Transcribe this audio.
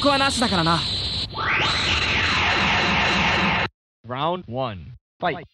こはなしだからな Round 1 Fight.